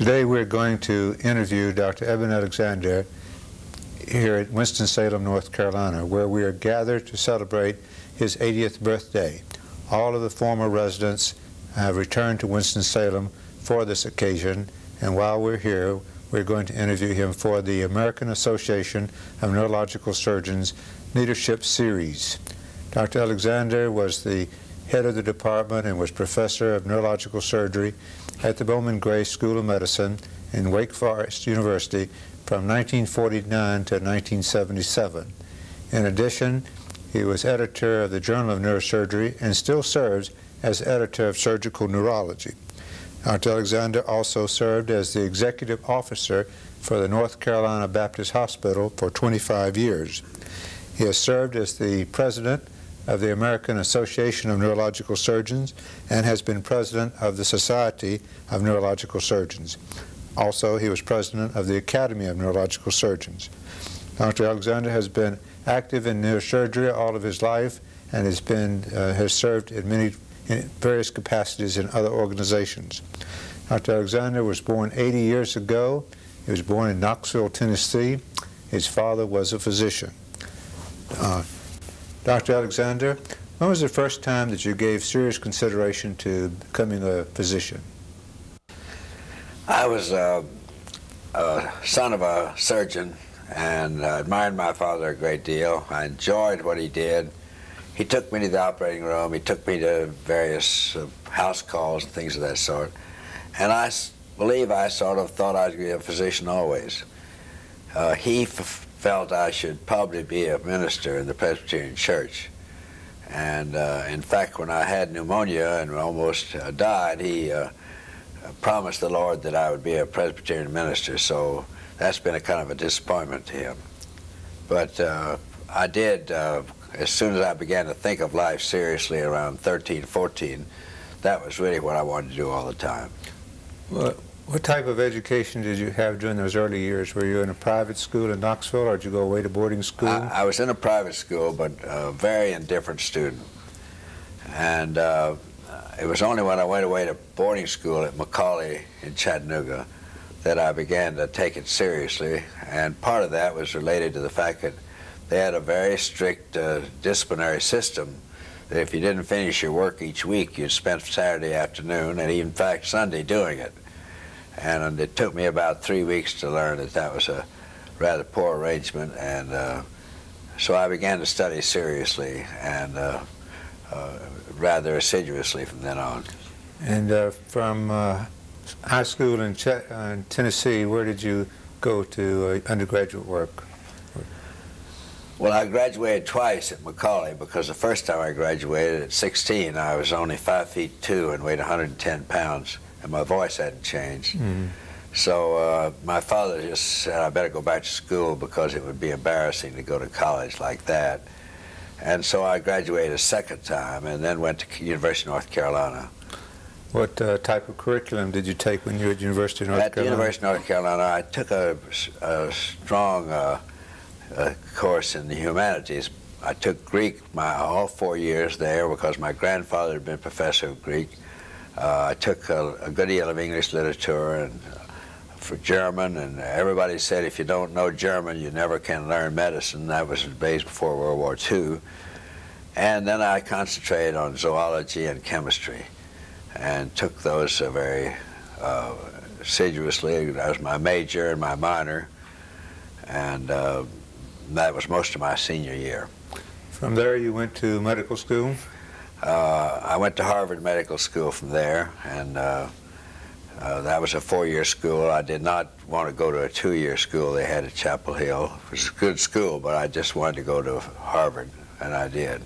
Today we're going to interview Dr. Eben Alexander here at Winston-Salem, North Carolina, where we are gathered to celebrate his 80th birthday. All of the former residents have returned to Winston-Salem for this occasion, and while we're here, we're going to interview him for the American Association of Neurological Surgeons Leadership Series. Dr. Alexander was the head of the department and was professor of neurological surgery at the Bowman Gray School of Medicine in Wake Forest University from 1949 to 1977. In addition, he was editor of the Journal of Neurosurgery and still serves as editor of surgical neurology. Dr. Alexander also served as the executive officer for the North Carolina Baptist Hospital for 25 years. He has served as the president of the American Association of Neurological Surgeons and has been president of the Society of Neurological Surgeons. Also, he was president of the Academy of Neurological Surgeons. Dr. Alexander has been active in neurosurgery all of his life and has been uh, has served in many in various capacities in other organizations. Dr. Alexander was born 80 years ago. He was born in Knoxville, Tennessee. His father was a physician. Uh, Dr. Alexander, when was the first time that you gave serious consideration to becoming a physician? I was uh, a son of a surgeon and uh, admired my father a great deal. I enjoyed what he did. He took me to the operating room. He took me to various uh, house calls and things of that sort. And I believe I sort of thought I'd be a physician always. Uh, he felt I should probably be a minister in the Presbyterian Church. And uh, in fact, when I had pneumonia and almost uh, died, he uh, promised the Lord that I would be a Presbyterian minister. So that's been a kind of a disappointment to him. But uh, I did, uh, as soon as I began to think of life seriously around 13, 14, that was really what I wanted to do all the time. Well, what type of education did you have during those early years? Were you in a private school in Knoxville, or did you go away to boarding school? I, I was in a private school, but a very indifferent student. And uh, it was only when I went away to boarding school at McCallie in Chattanooga that I began to take it seriously. And part of that was related to the fact that they had a very strict uh, disciplinary system that if you didn't finish your work each week, you'd spend Saturday afternoon and in fact Sunday doing it. And it took me about three weeks to learn that that was a rather poor arrangement. And uh, so I began to study seriously and uh, uh, rather assiduously from then on. And uh, from uh, high school in, uh, in, Tennessee, where did you go to undergraduate work? Well, I graduated twice at McCallie because the first time I graduated at 16, I was only 5 feet 2 and weighed 110 pounds and my voice hadn't changed. Mm. So uh, my father just said I better go back to school because it would be embarrassing to go to college like that. And so I graduated a second time and then went to University of North Carolina. What uh, type of curriculum did you take when you were at University of North at Carolina? At University of North Carolina, I took a, a strong uh, course in the humanities. I took Greek my all four years there because my grandfather had been professor of Greek. Uh, I took a, a, good deal of English literature and uh, for German, and everybody said if you don't know German, you never can learn medicine. That was based before World War II. And then I concentrated on zoology and chemistry and took those uh, very uh, assiduously. That was my major and my minor, and uh, that was most of my senior year. From there, you went to medical school? Uh, I went to Harvard Medical School from there, and uh, uh, that was a four-year school. I did not want to go to a two-year school they had at Chapel Hill. It was a good school, but I just wanted to go to Harvard, and I did.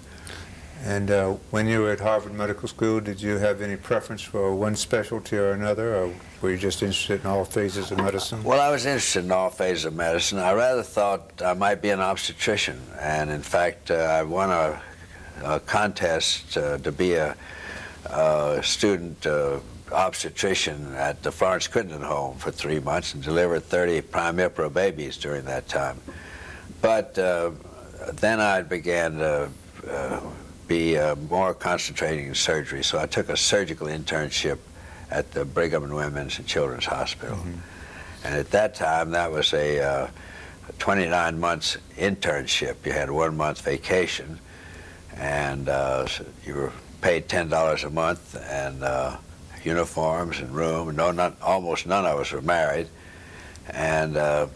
And uh, when you were at Harvard Medical School, did you have any preference for one specialty or another, or were you just interested in all phases of medicine? Well, I was interested in all phases of medicine. I rather thought I might be an obstetrician, and in fact, uh, I won a a contest uh, to be a, a student uh, obstetrician at the Florence Crittenton's Home for three months and delivered 30 primipara babies during that time. But uh, then I began to uh, be uh, more concentrating in surgery, so I took a surgical internship at the Brigham and Women's and Children's Hospital. And at that time, that was a uh, 29 months internship. You had one month vacation, and uh, so you were paid $10 a month, and uh, uniforms and room. No, not almost none of us were married, and uh,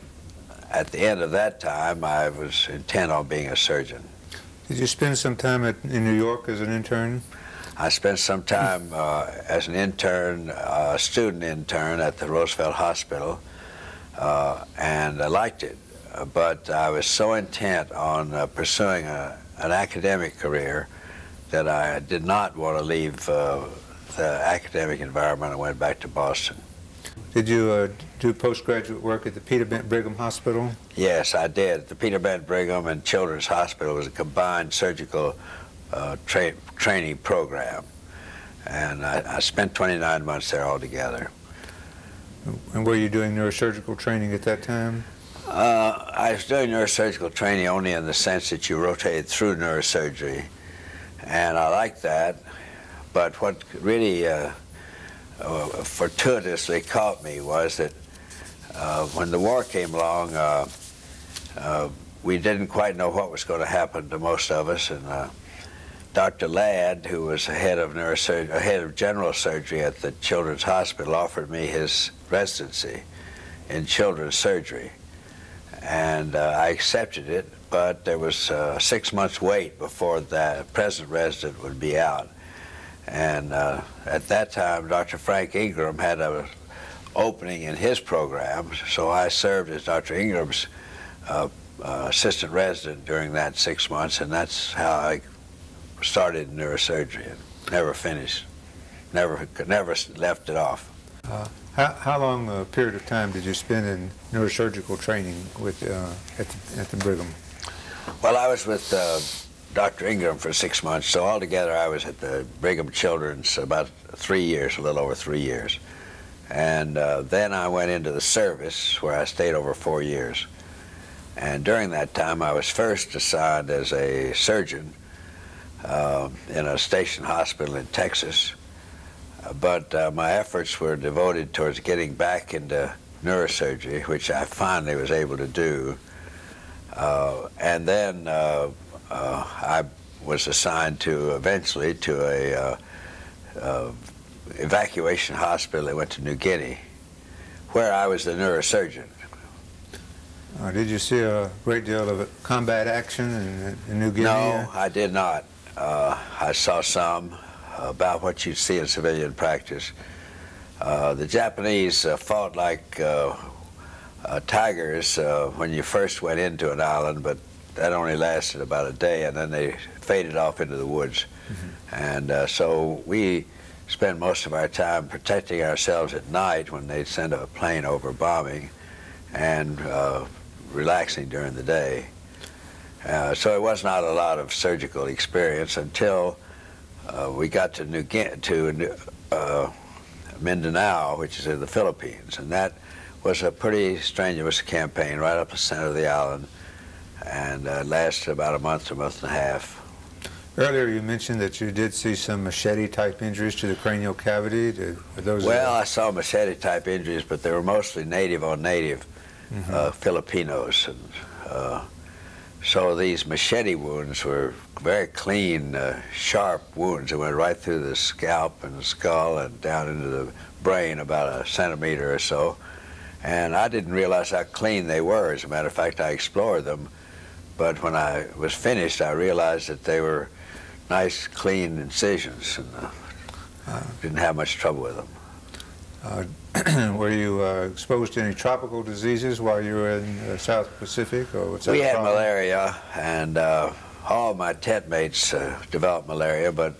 at the end of that time, I was intent on being a surgeon. Did you spend some time at, in New York as an intern? I spent some time uh, as an intern, uh, student intern at the Roosevelt Hospital, uh, and I liked it. But I was so intent on uh, pursuing a, an academic career that I did not want to leave uh, the academic environment. I went back to Boston. Did you uh, do postgraduate work at the Peter Bent Brigham Hospital? Yes, I did. The Peter Bent Brigham and Children's Hospital was a combined surgical uh, tra- training program, and I, I spent 29 months there altogether. And were you doing neurosurgical training at that time? Uh, I was doing neurosurgical training only in the sense that you rotated through neurosurgery, and I liked that. But what really uh, uh, fortuitously caught me was that uh, when the war came along, uh, uh, we didn't quite know what was going to happen to most of us, and Dr. Ladd, who was head of neurosurgery, head of general surgery at the Children's Hospital, offered me his residency in children's surgery and uh, I accepted it, but there was uh, six months wait before the present resident would be out. And uh, at that time, Dr. Frank Ingraham had an opening in his program, so I served as Dr. Ingraham's uh, uh, assistant resident during that six months, and that's how I started neurosurgery and never finished, never, never left it off. How, how long a period of time did you spend in neurosurgical training with, uh, at, the, at the Brigham? Well, I was with uh, Dr. Ingraham for six months, so altogether I was at the Brigham Children's about three years, a little over three years. And uh, then I went into the service where I stayed over four years. And during that time, I was first assigned as a surgeon uh, in a station hospital in Texas. But uh, my efforts were devoted towards getting back into neurosurgery, which I finally was able to do. Uh, and then uh, uh, I was assigned to eventually to a uh, uh, evacuation hospital that went to New Guinea, where I was the neurosurgeon. Uh, did you see a great deal of combat action in, in New Guinea? No, I did not. Uh, I saw some about what you see in civilian practice. Uh, the Japanese uh, fought like uh, uh, tigers uh, when you first went into an island, but that only lasted about a day, and then they faded off into the woods. And uh, so we spent most of our time protecting ourselves at night when they'd send a plane over bombing, and uh, relaxing during the day. Uh, so it was not a lot of surgical experience until uh, we got to New Guinea, to uh, Mindanao, which is in the Philippines, and that was a pretty strenuous campaign right up the center of the island, and uh, lasted about a month a month and a half. Earlier you mentioned that you did see some machete-type injuries to the cranial cavity. Did, those Well, I saw machete-type injuries, but they were mostly native on native uh, Filipinos, and uh, so these machete wounds were very clean, uh, sharp wounds that went right through the scalp and the skull and down into the brain about a centimeter or so. And I didn't realize how clean they were. As a matter of fact, I explored them, but when I was finished, I realized that they were nice, clean incisions, and uh, didn't have much trouble with them. Uh, were you uh, exposed to any tropical diseases while you were in the South Pacific, or was We had problem? malaria, and uh, all my tent mates uh, developed malaria, but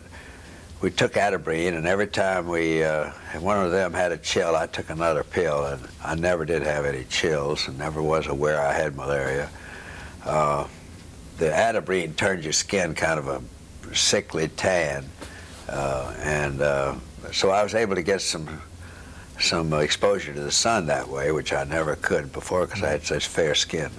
we took Atabrine, and every time we, uh, one of them had a chill, I took another pill, and I never did have any chills, and never was aware I had malaria. Uh, the Atabrine turns your skin kind of a sickly tan, uh, and uh, so I was able to get some some exposure to the sun that way, which I never could before because I had such fair skin.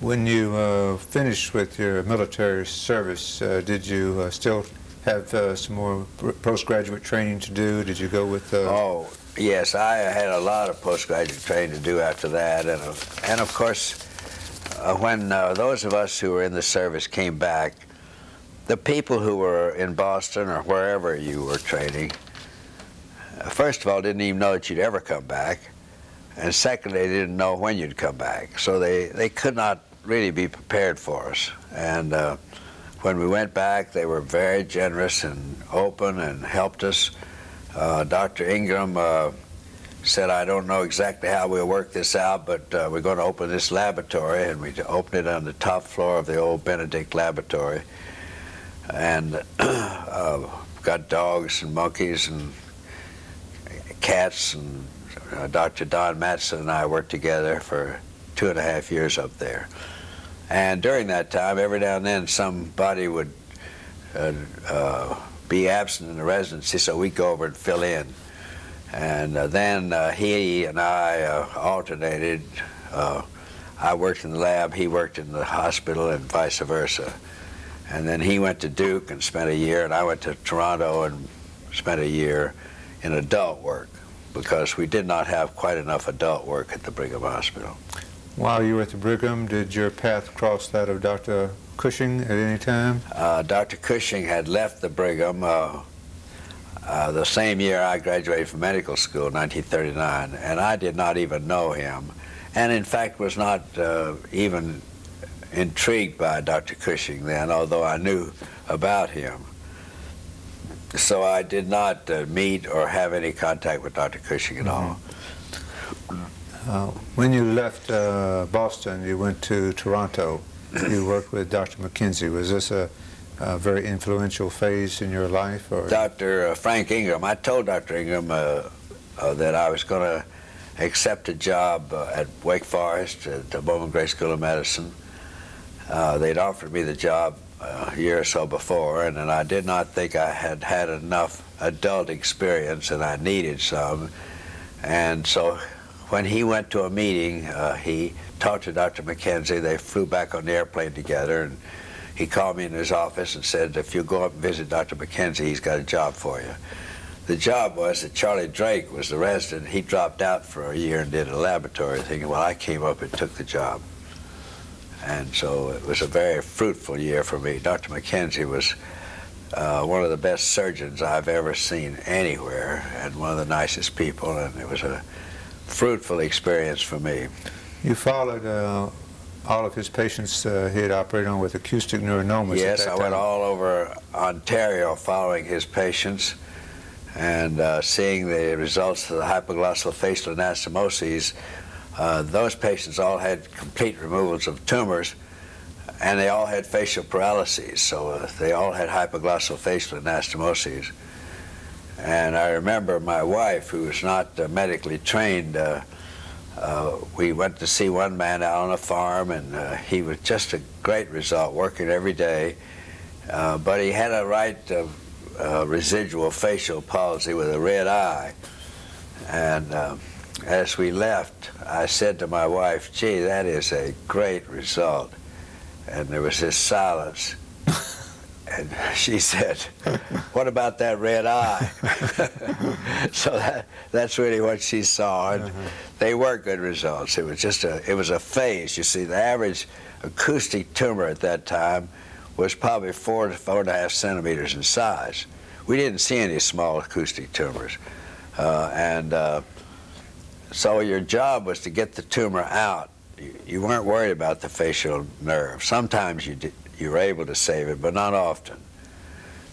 When you uh, finished with your military service, uh, did you uh, still have uh, some more postgraduate training to do? Did you go with? Uh... Oh, yes, I had a lot of postgraduate training to do after that, and and of course, uh, when uh, those of us who were in the service came back, the people who were in Boston or wherever you were training, first of all, didn't even know that you'd ever come back, and secondly, they didn't know when you'd come back, so they they could not really be prepared for us, and when we went back, they were very generous and open and helped us. Uh, Dr. Ingraham uh, said, I don't know exactly how we'll work this out, but uh, we're going to open this laboratory, and we opened it on the top floor of the old Benedict laboratory. And uh, got dogs and monkeys and cats, and uh, Dr. Don Matson and I worked together for two and a half years up there. And during that time, every now and then, somebody would uh, uh, be absent in the residency, so we'd go over and fill in. And uh, then uh, he and I uh, alternated. I worked in the lab, he worked in the hospital, and vice versa. And then he went to Duke and spent a year, and I went to Toronto and spent a year in adult work because we did not have quite enough adult work at the Brigham Hospital. While you were at the Brigham, did your path cross that of Dr. Cushing at any time? Uh, Dr. Cushing had left the Brigham uh, uh, the same year I graduated from medical school, 1939, and I did not even know him, and in fact was not uh, even intrigued by Dr. Cushing then, although I knew about him. So I did not uh, meet or have any contact with Dr. Cushing at mm -hmm. all. Uh, when you left uh, Boston, you went to Toronto. you worked with Dr. McKenzie. Was this a, a, very influential phase in your life? Or? Dr. Uh, Frank Ingraham. I told Dr. Ingraham uh, uh, that I was going to accept a job at Wake Forest at the Bowman Gray School of Medicine. they'd offered me the job a year or so before, and, and I did not think I had had enough adult experience, and I needed some. And so when he went to a meeting, uh, he talked to Dr. McKenzie. They flew back on the airplane together, and he called me in his office and said, if you go up and visit Dr. McKenzie, he's got a job for you. The job was that Charlie Drake was the resident. He dropped out for a year and did a laboratory thing. Well, I came up and took the job. And so it was a very fruitful year for me. Dr. McKenzie was uh, one of the best surgeons I've ever seen anywhere and one of the nicest people, and it was a fruitful experience for me. You followed uh, all of his patients uh, he had operated on with acoustic neurinomas. Yes, I time. went all over Ontario following his patients and uh, seeing the results of the hypoglossal facial anastomoses. Uh, those patients all had complete removals of tumors and they all had facial paralyses, so uh, they all had hypoglossal facial anastomoses. And I remember my wife, who was not uh, medically trained, uh, uh, we went to see one man out on a farm, and he was just a great result, working every day. But he had a right residual facial palsy with a red eye. And as we left, I said to my wife, gee, that is a great result. And there was this silence. And she said, what about that red eye? so that, that's really what she saw. And uh -huh. they were good results. It was just a, it was a phase. You see, the average acoustic tumor at that time was probably four to four and a half centimeters in size. We didn't see any small acoustic tumors. Uh, and uh, so your job was to get the tumor out. You, weren't worried about the facial nerve. Sometimes you did, you were able to save it, but not often.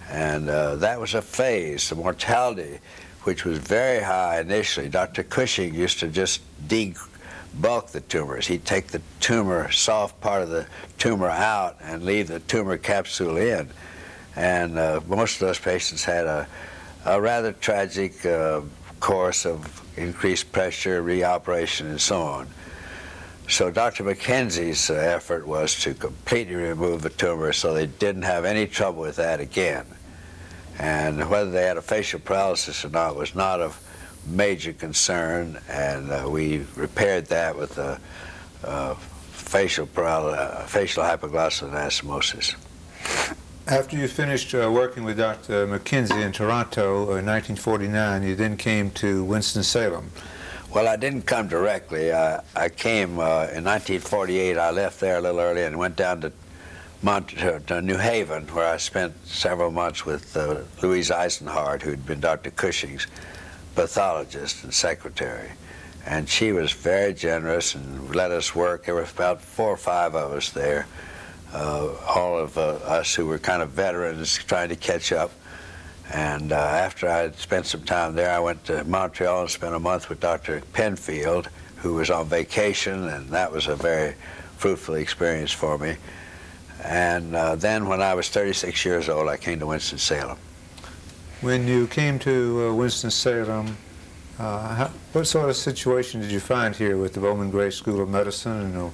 And uh, that was a phase, the mortality, which was very high initially. Dr. Cushing used to just debulk the tumors. He'd take the tumor, soft part of the tumor out and leave the tumor capsule in. And uh, most of those patients had a, a rather tragic uh, course of increased pressure, reoperation, and so on. So Dr. McKenzie's effort was to completely remove the tumor so they didn't have any trouble with that again. And whether they had a facial paralysis or not was not of major concern, and uh, we repaired that with a, facial, facial hypoglossal anastomosis. After you finished uh, working with Dr. McKenzie in Toronto in 1949, you then came to Winston-Salem. Well, I didn't come directly. I, I came uh, in 1948. I left there a little early and went down to, Mont to, New Haven, where I spent several months with uh, Louise Eisenhardt, who'd been Dr. Cushing's pathologist and secretary. And she was very generous and let us work. There were about four or five of us there uh, all of uh, us who were kind of veterans trying to catch up. And uh, after I had spent some time there, I went to Montreal and spent a month with Dr. Penfield, who was on vacation, and that was a very fruitful experience for me. And uh, then when I was 36 years old, I came to Winston-Salem. When you came to uh, Winston-Salem, uh, what sort of situation did you find here with the Bowman Gray School of Medicine and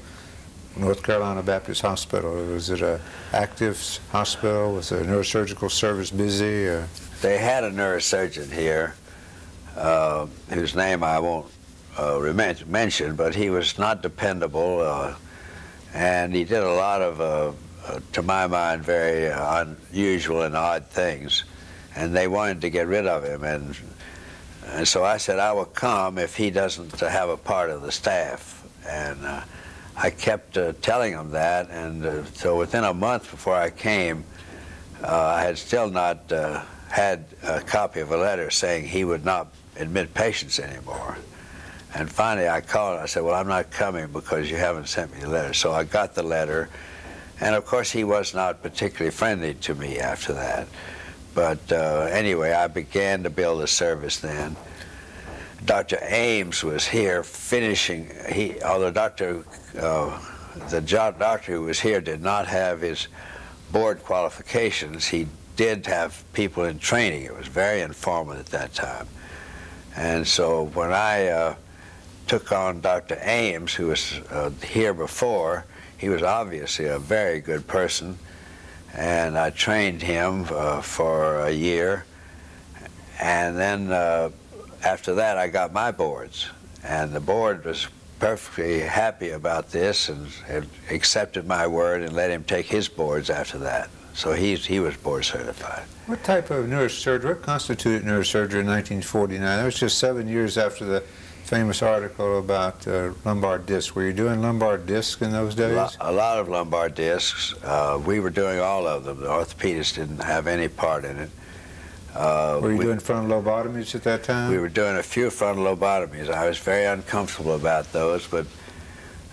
North Carolina Baptist Hospital? Was it an active hospital? Was the neurosurgical service busy? Or? They had a neurosurgeon here uh, whose name I won't uh, mention, but he was not dependable, uh, and he did a lot of, uh, uh, to my mind, very unusual and odd things, and they wanted to get rid of him, and, and so I said I will come if he doesn't have a part of the staff, and uh, I kept uh, telling him that, and uh, so within a month before I came, uh, I had still not uh, had a copy of a letter saying he would not admit patients anymore. And finally I called I said, well, I'm not coming because you haven't sent me a letter. So I got the letter, and of course he was not particularly friendly to me after that. But uh, anyway, I began to build a service then. Dr. Ames was here finishing, he, although Dr. Uh, the job doctor who was here did not have his board qualifications, he did have people in training. It was very informal at that time. And so when I uh, took on Dr. Ames, who was uh, here before, he was obviously a very good person, and I trained him uh, for a year. And then uh, after that, I got my boards, and the board was perfectly happy about this and accepted my word and let him take his boards after that. So he's, he was board certified. What type of neurosurgery, what constituted neurosurgery in 1949? That was just seven years after the famous article about uh, lumbar disc. Were you doing lumbar disc in those days? A lot of lumbar discs. Uh, we were doing all of them. The orthopedists didn't have any part in it. Uh, were you we, doing frontal lobotomies at that time? We were doing a few frontal lobotomies. I was very uncomfortable about those, but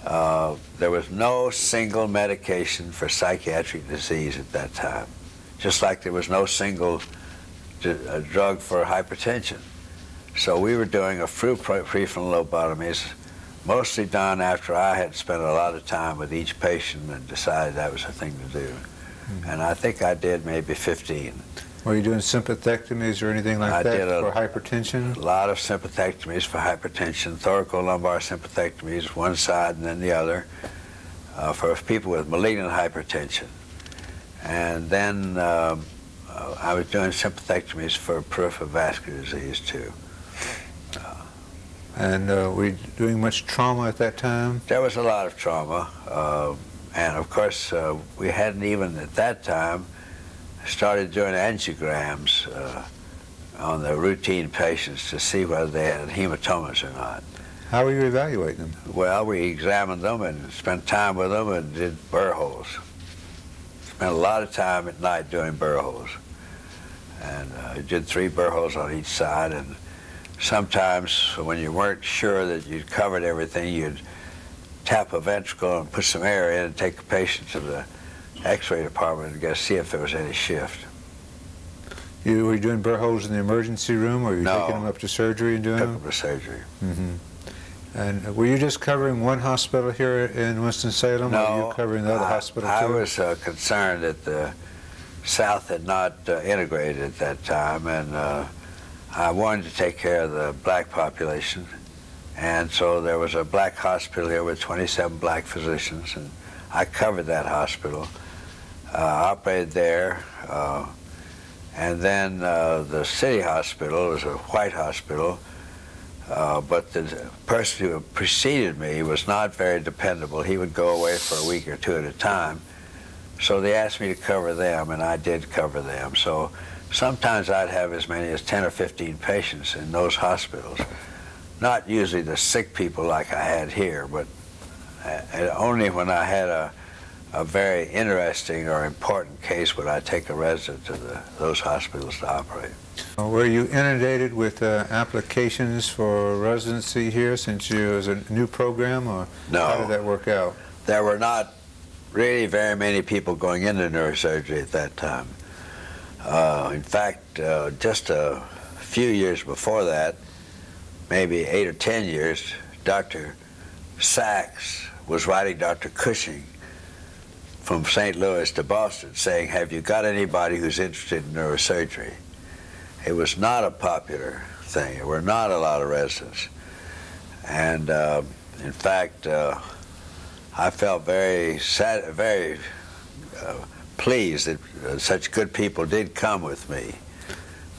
uh, there was no single medication for psychiatric disease at that time, just like there was no single drug for hypertension. So we were doing a few prefrontal lobotomies, mostly done after I had spent a lot of time with each patient and decided that was the thing to do. Mm -hmm. And I think I did maybe 15. Were you doing sympathectomies or anything like I that did a, for hypertension? A lot of sympathectomies for hypertension, thoracolumbar sympathectomies, one side and then the other, uh, for people with malignant hypertension. And then um, uh, I was doing sympathectomies for peripheral vascular disease too. Uh, and uh, were you doing much trauma at that time? There was a lot of trauma. Uh, and of course, uh, we hadn't even at that time started doing angiograms uh, on the routine patients to see whether they had hematomas or not. How were you evaluating them? Well, we examined them and spent time with them and did burr holes. Spent a lot of time at night doing burr holes. And uh, did three burr holes on each side. And sometimes when you weren't sure that you'd covered everything, you'd tap a ventricle and put some air in and take the patient to the X-ray department to go see if there was any shift. You were you doing burr holes in the emergency room, or were you no, taking them up to surgery and doing took them? them to surgery. Mm -hmm. And were you just covering one hospital here in Winston-Salem, no, or were you covering the other I, hospital too? I was uh, concerned that the South had not uh, integrated at that time, and uh, I wanted to take care of the black population. And so there was a black hospital here with 27 black physicians, and I covered that hospital operated there. Uh, and then uh, the city hospital was a white hospital, but the person who preceded me was not very dependable. He would go away for a week or two at a time. So they asked me to cover them, and I did cover them. So sometimes I'd have as many as 10 or 15 patients in those hospitals. Not usually the sick people like I had here, but uh, only when I had a, a very interesting or important case when I take a resident to the, those hospitals to operate. Were you inundated with uh, applications for residency here since you was a new program, or no, how did that work out? There were not really very many people going into neurosurgery at that time. Uh, in fact, uh, just a few years before that, maybe eight or ten years, Dr. Sachs was writing Dr. Cushing from St. Louis to Boston saying, have you got anybody who's interested in neurosurgery? It was not a popular thing. There were not a lot of residents. And uh, in fact, uh, I felt very sad, very uh, pleased that uh, such good people did come with me.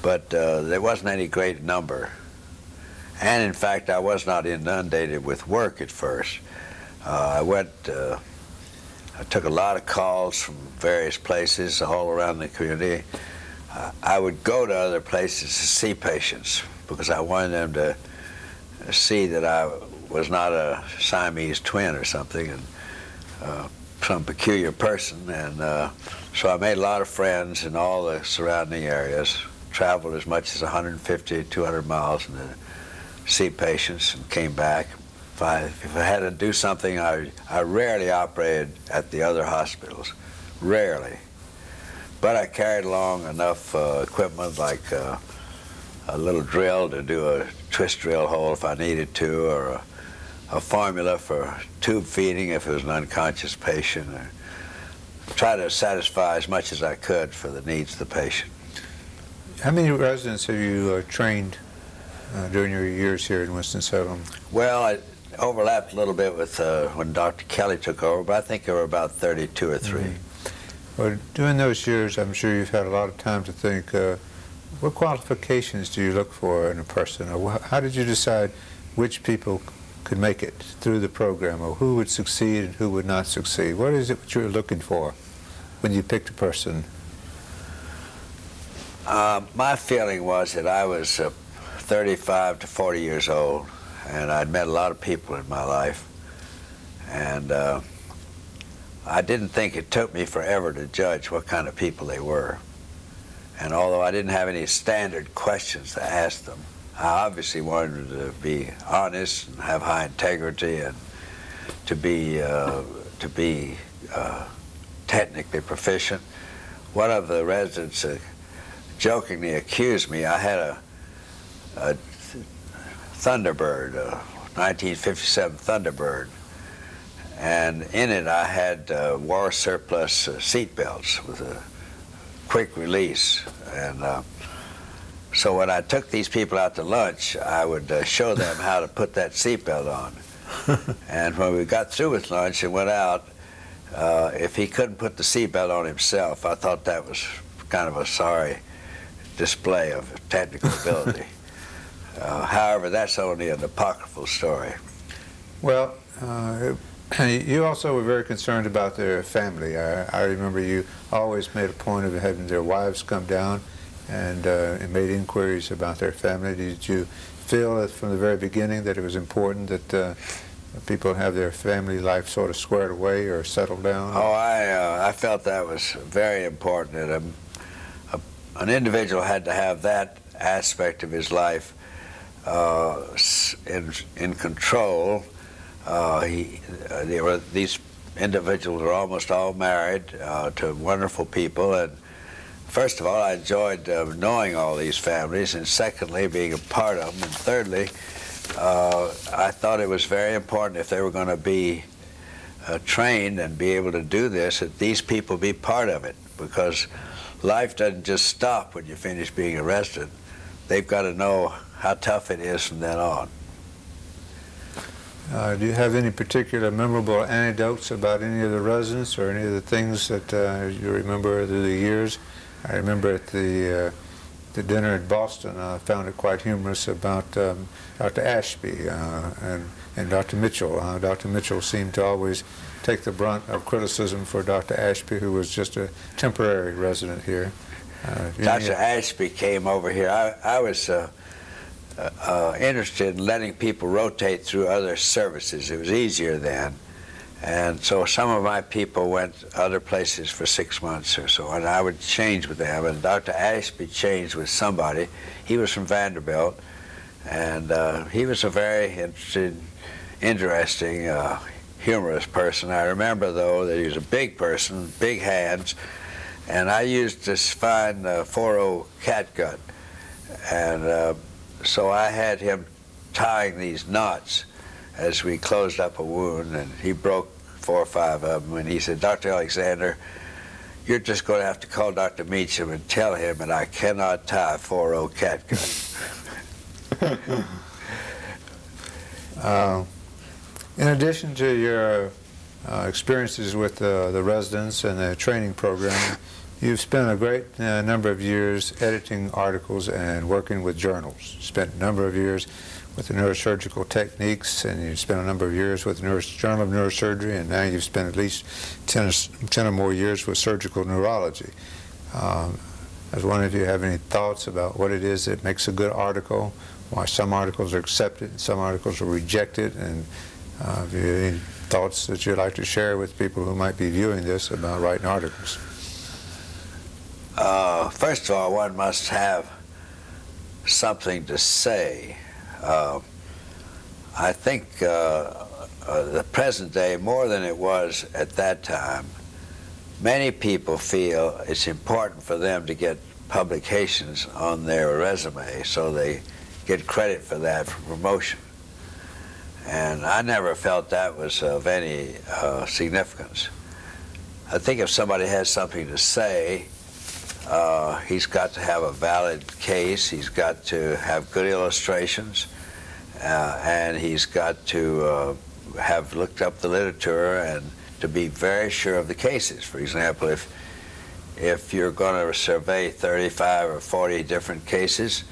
But uh, there wasn't any great number. And in fact, I was not inundated with work at first. Uh, I went, I took a lot of calls from various places all around the community. I would go to other places to see patients because I wanted them to see that I was not a Siamese twin or something and uh, some peculiar person. And uh, so I made a lot of friends in all the surrounding areas, traveled as much as 150, 200 miles to see patients and came back. If I, if I had to do something, I, I rarely operated at the other hospitals, rarely. But I carried along enough uh, equipment like uh, a little drill to do a twist drill hole if I needed to, or a, a, formula for tube feeding if it was an unconscious patient, or try to satisfy as much as I could for the needs of the patient. How many residents have you uh, trained uh, during your years here in Winston-Salem? Well, I overlapped a little bit with uh, when Dr. Kelly took over, but I think there were about 32 or 3. Mm -hmm. Well, during those years, I'm sure you've had a lot of time to think, uh, what qualifications do you look for in a person? Or how did you decide which people could make it through the program, or who would succeed and who would not succeed? What is it that you're looking for when you picked a person? Uh, my feeling was that I was uh, 35 to 40 years old, and I'd met a lot of people in my life. And uh, I didn't think it took me forever to judge what kind of people they were. And although I didn't have any standard questions to ask them, I obviously wanted to be honest and have high integrity and to be, uh, to be uh, technically proficient. One of the residents jokingly accused me, I had a, a Thunderbird, a 1957 Thunderbird, and in it I had uh, war surplus uh, seat belts with a quick release. And uh, so when I took these people out to lunch, I would uh, show them how to put that seat belt on. and when we got through with lunch and went out, uh, if he couldn't put the seatbelt on himself, I thought that was kind of a sorry display of technical ability. Uh, however, that's only an apocryphal story. Well, you also were very concerned about their family. I, I, remember you always made a point of having their wives come down and, uh, and made inquiries about their family. Did you feel that from the very beginning that it was important that uh, people have their family life sort of squared away or settled down? Oh, I, uh, I felt that was very important. That a, a, an individual had to have that aspect of his life uh, in, in control uh, he, uh, were, these individuals were almost all married uh, to wonderful people. And first of all, I enjoyed knowing all these families, and secondly, being a part of them. And thirdly, I thought it was very important if they were going to be trained and be able to do this, that these people be part of it, because life doesn't just stop when you finish being arrested. They've got to know how tough it is from then on. Uh, do you have any particular memorable anecdotes about any of the residents or any of the things that uh, you remember through the years? I remember at the, uh, the dinner in Boston, I found it quite humorous about um, Dr. Ashby uh, and, and Dr. Mitchell. Uh, Dr. Mitchell seemed to always take the brunt of criticism for Dr. Ashby, who was just a temporary resident here. Uh, Dr. Ashby came over here. I, I was uh, interested in letting people rotate through other services. It was easier then. And so some of my people went other places for six months or so, and I would change with them. And Dr. Ashby changed with somebody. He was from Vanderbilt, and uh, he was a very interesting, interesting, uh, humorous person. I remember, though, that he was a big person, big hands, and I used this fine uh, 4 catgut. And uh, so I had him tying these knots as we closed up a wound, and he broke four or five of them. And he said, Dr. Alexander, you're just going to have to call Dr. Meacham and tell him that I cannot tie 4 catgut. uh, in addition to your uh, experiences with uh, the residents and the training program, you've spent a great uh, number of years editing articles and working with journals. Spent a number of years with the neurosurgical techniques, and you spent a number of years with the Neuro Journal of Neurosurgery, and now you've spent at least 10 or, 10 or more years with surgical neurology. Um, I was wondering if you have any thoughts about what it is that makes a good article, why some articles are accepted, and some articles are rejected, and uh, if you have any thoughts that you'd like to share with people who might be viewing this about writing articles. Uh, first of all, one must have something to say uh, I think uh, uh, the present day, more than it was at that time, many people feel it's important for them to get publications on their resume so they get credit for that for promotion. And I never felt that was of any uh, significance. I think if somebody has something to say, uh, he's got to have a valid case. He's got to have good illustrations. Uh, and he's got to uh, have looked up the literature and to be very sure of the cases. For example, if if you're going to survey 35 or 40 different cases,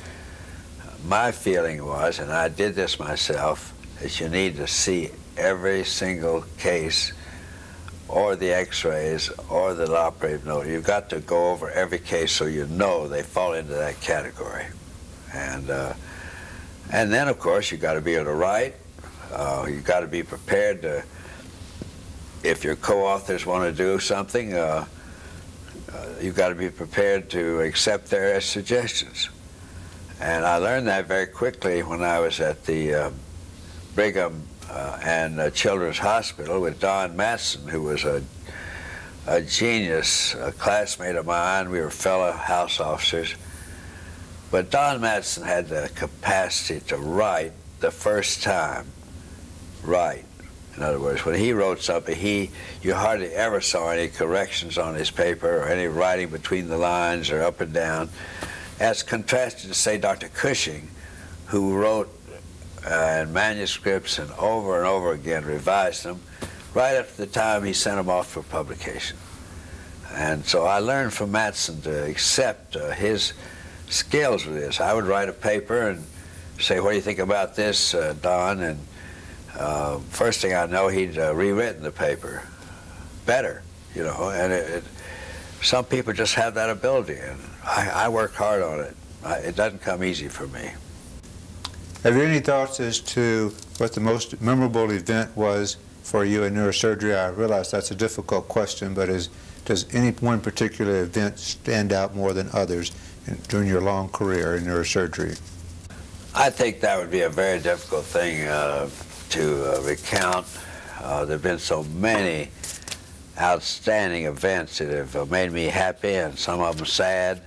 my feeling was, and I did this myself, that you need to see every single case or the x-rays or the operative note. You've got to go over every case so you know they fall into that category. And, uh, and then, of course, you've got to be able to write. Uh, you've got to be prepared to, if your co-authors want to do something, uh, uh, you've got to be prepared to accept their suggestions. And I learned that very quickly when I was at the uh, Brigham uh, and uh, Children's Hospital with Don Matson, who was a, a genius, a classmate of mine. We were fellow house officers. But Don Matson had the capacity to write the first time, write. In other words, when he wrote something, he you hardly ever saw any corrections on his paper or any writing between the lines or up and down, as contrasted to, say, Dr. Cushing, who wrote uh, manuscripts and over and over again revised them right up to the time he sent them off for publication. And so I learned from Matson to accept uh, his skills with this. I would write a paper and say, what do you think about this, uh, Don? And uh, first thing I know, he'd uh, rewritten the paper better, you know. And it, it, some people just have that ability, and I, I work hard on it. I, it doesn't come easy for me. Have you any thoughts as to what the most memorable event was for you in neurosurgery? I realize that's a difficult question, but is, does any one particular event stand out more than others in, during your long career in neurosurgery? I think that would be a very difficult thing uh, to uh, recount. Uh, there have been so many outstanding events that have uh, made me happy and some of them sad.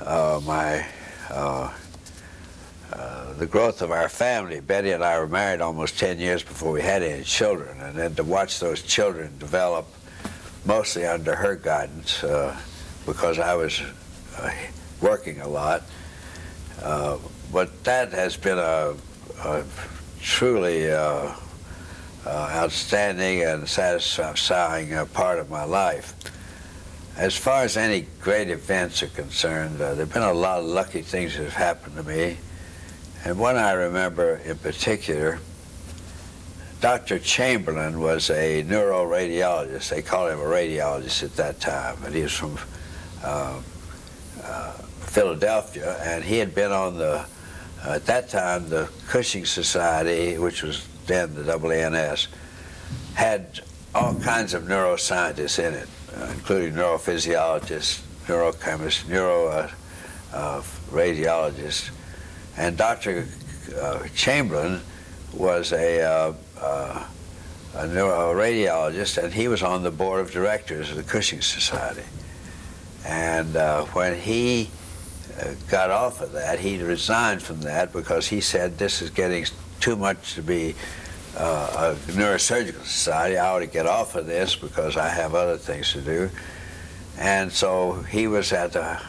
Uh, my uh, the growth of our family. Betty and I were married almost 10 years before we had any children, and then to watch those children develop, mostly under her guidance, because I was uh, working a lot. Uh, but that has been a, a truly uh, outstanding and satisfying part of my life. As far as any great events are concerned, uh, there have been a lot of lucky things that have happened to me. And one I remember in particular, Dr. Chamberlain was a neuroradiologist. They called him a radiologist at that time, and he was from uh, uh, Philadelphia, and he had been on the, uh, at that time, the Cushing Society, which was then the AANS, had all kinds of neuroscientists in it, uh, including neurophysiologists, neurochemists, neuroradiologists, uh, uh, and Dr. Chamberlain was a, uh, uh, a, radiologist, and he was on the board of directors of the Cushing Society. And uh, when he uh, got off of that, he resigned from that because he said, this is getting too much to be uh, a neurosurgical society. I ought to get off of this because I have other things to do. And so he was at the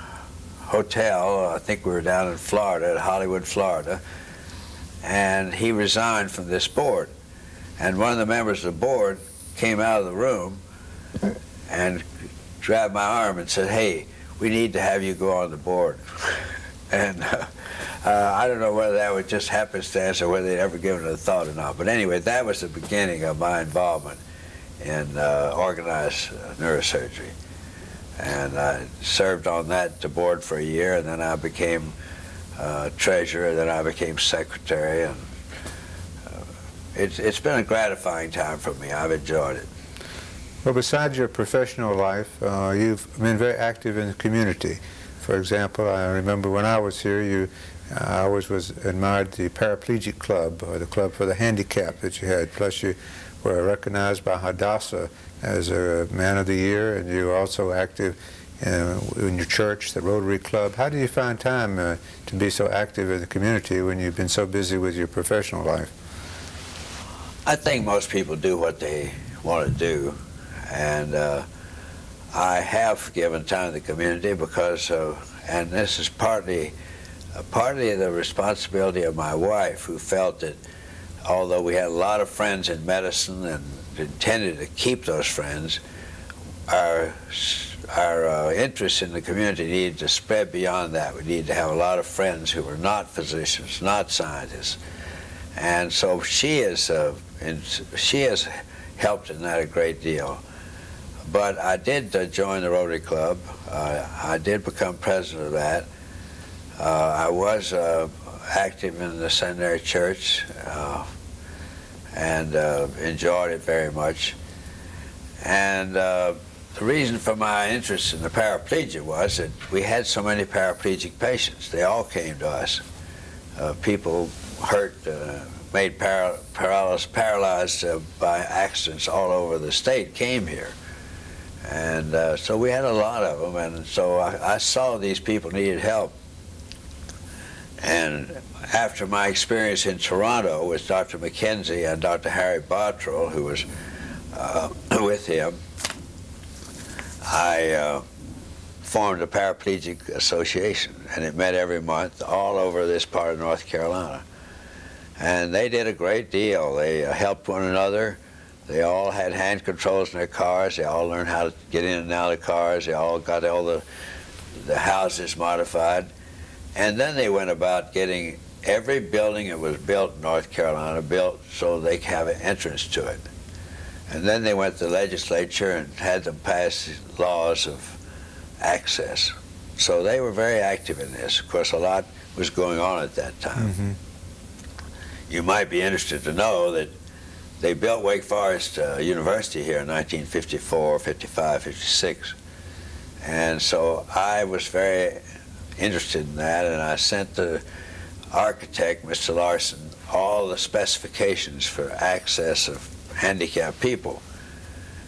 hotel, I think we were down in Florida, at Hollywood, Florida, and he resigned from this board. And one of the members of the board came out of the room and grabbed my arm and said, hey, we need to have you go on the board. and uh, uh, I don't know whether that was just happenstance or whether they'd ever given it a thought or not. But anyway, that was the beginning of my involvement in uh, organized neurosurgery. And I served on that the board for a year, and then I became uh, treasurer, then I became secretary, and uh, it's, it's been a gratifying time for me. I've enjoyed it. Well, besides your professional life, uh, you've been very active in the community. For example, I remember when I was here, you I always was admired the paraplegic club or the club for the handicapped that you had. Plus, you were recognized by Hadassah as a man of the year, and you were also active uh, in your church, the Rotary Club. How do you find time uh, to be so active in the community when you've been so busy with your professional life? I think most people do what they want to do, and uh, I have given time to the community because, and this is partly, partly the responsibility of my wife, who felt that although we had a lot of friends in medicine and intended to keep those friends, our our uh, interest in the community needed to spread beyond that. We needed to have a lot of friends who were not physicians, not scientists. And so she, is, uh, she has helped in that a great deal. But I did uh, join the Rotary Club. Uh, I did become president of that. Uh, I was uh, active in the Seminary Church and enjoyed it very much. And the reason for my interest in the paraplegia was that we had so many paraplegic patients. They all came to us. Uh, people hurt, uh, made para paralyzed, paralyzed uh, by accidents all over the state came here. And uh, so we had a lot of them, and so I, I, saw these people needed help. And after my experience in Toronto with Dr. McKenzie and Dr. Harry Botterell, who was uh, with him, I uh, formed a paraplegic association, and it met every month all over this part of North Carolina. And they did a great deal. They uh, helped one another. They all had hand controls in their cars. They all learned how to get in and out of cars. They all got all the, the houses modified. And then they went about getting every building that was built in North Carolina built so they could have an entrance to it. And then they went to the legislature and had them pass laws of access. So they were very active in this. Of course, a lot was going on at that time. Mm -hmm. You might be interested to know that they built Wake Forest uh, University here in 1954, 55, 56. And so I was very interested in that, and I sent the architect, Mr. Larson, all the specifications for access of handicapped people.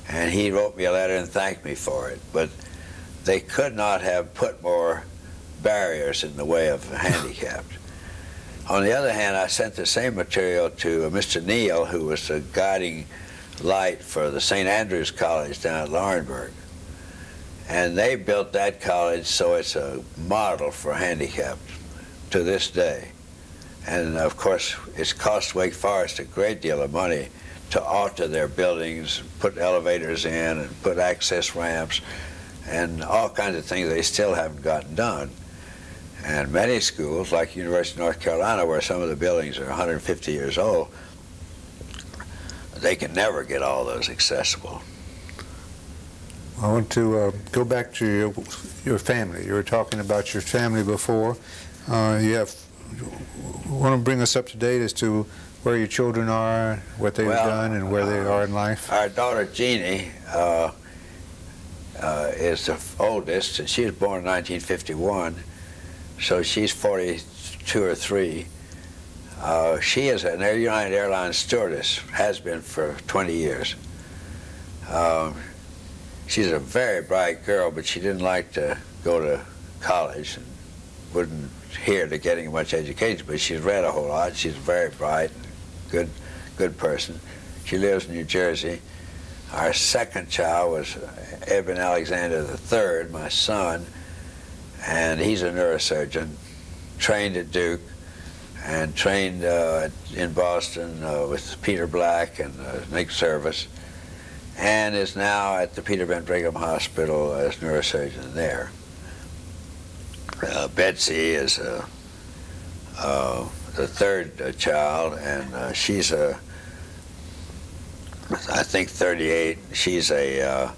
And he wrote me a letter and thanked me for it. But they could not have put more barriers in the way of handicapped. On the other hand, I sent the same material to uh, Mr. Neal, who was the guiding light for the St. Andrews College down at Laurinburg. And they built that college so it's a model for handicapped to this day. And of course, it's cost Wake Forest a great deal of money to alter their buildings, put elevators in and put access ramps and all kinds of things they still haven't gotten done. And many schools, like University of North Carolina, where some of the buildings are 150 years old, they can never get all those accessible. I want to uh, go back to your, your family. You were talking about your family before. Uh, you have want to bring us up to date as to where your children are, what they've Well, done, and where they uh, are in life. Our daughter Jeannie uh, uh, is the oldest, and she was born in 1951, so she's 42 or 3. Uh, she is an Air United Airlines stewardess, has been for 20 years. Um, she's a very bright girl, but she didn't like to go to college and wouldn't hear to getting much education, but she's read a whole lot. She's very bright, good, good person. She lives in New Jersey. Our second child was Eben Alexander III, my son, and he's a neurosurgeon, trained at Duke, and trained uh, in Boston uh, with Peter Black and uh, Nick Zervas, and is now at the Peter Bent Brigham Hospital as neurosurgeon there. Uh, Betsy is uh, uh, the third uh, child, and uh, she's a, I think 38. She's a,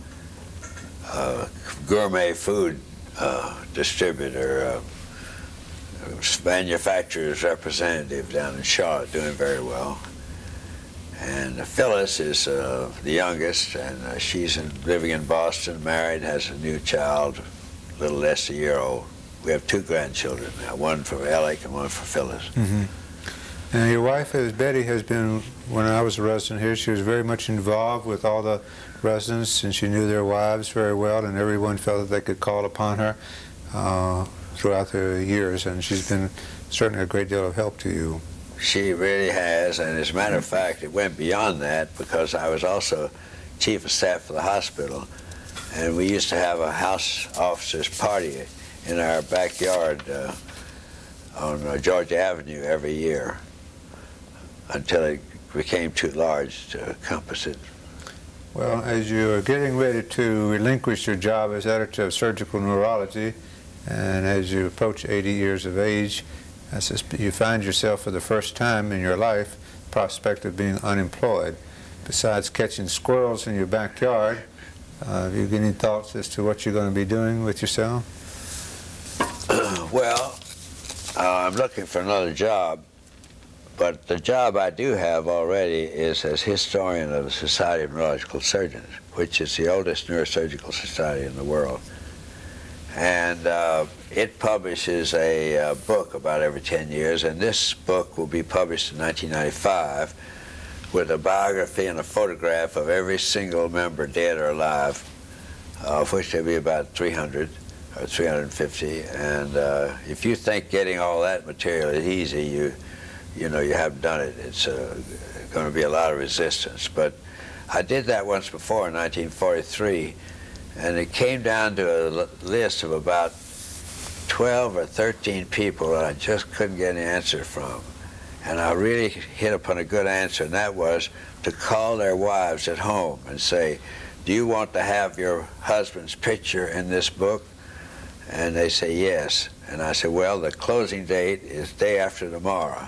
gourmet food distributor, manufacturer's representative down in Charlotte, doing very well. And Phyllis is the youngest, and she's in, living in Boston, married, has a new child, a little less a year old. We have two grandchildren now, one for Alec and one for Phyllis. hmm Now, your wife, as Betty, has been, when I was a resident here, she was very much involved with all the residents, and she knew their wives very well, and everyone felt that they could call upon her uh, throughout the years, and she's been certainly a great deal of help to you. She really has, and as a matter of fact, it went beyond that because I was also chief of staff for the hospital, and we used to have a house officers party in our backyard uh, on uh, Georgia Avenue every year until it became too large to encompass it. Well, as you are getting ready to relinquish your job as editor of surgical neurology, and as you approach 80 years of age, you find yourself for the first time in your life prospect of being unemployed. Besides catching squirrels in your backyard, uh, have you any thoughts as to what you're going to be doing with yourself? Well, uh, I'm looking for another job, but the job I do have already is as historian of the Society of Neurological Surgeons, which is the oldest neurosurgical society in the world. And uh, it publishes a uh, book about every 10 years, and this book will be published in 1995 with a biography and a photograph of every single member, dead or alive, of which there'll be about 300 or 350. And uh, if you think getting all that material is easy, you, you know, you haven't done it. It's uh, going to be a lot of resistance. But I did that once before in 1943, and it came down to a list of about 12 or 13 people that I just couldn't get an answer from. And I really hit upon a good answer, and that was to call their wives at home and say, do you want to have your husband's picture in this book? And they say yes. And I said, well, the closing date is day after tomorrow.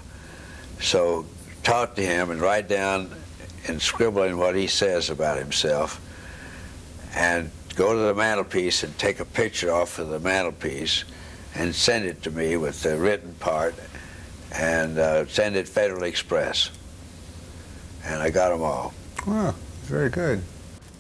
So talk to him and write down and scribble in what he says about himself. And go to the mantelpiece and take a picture off of the mantelpiece and send it to me with the written part and uh, send it Federal Express. And I got them all. Well, very good.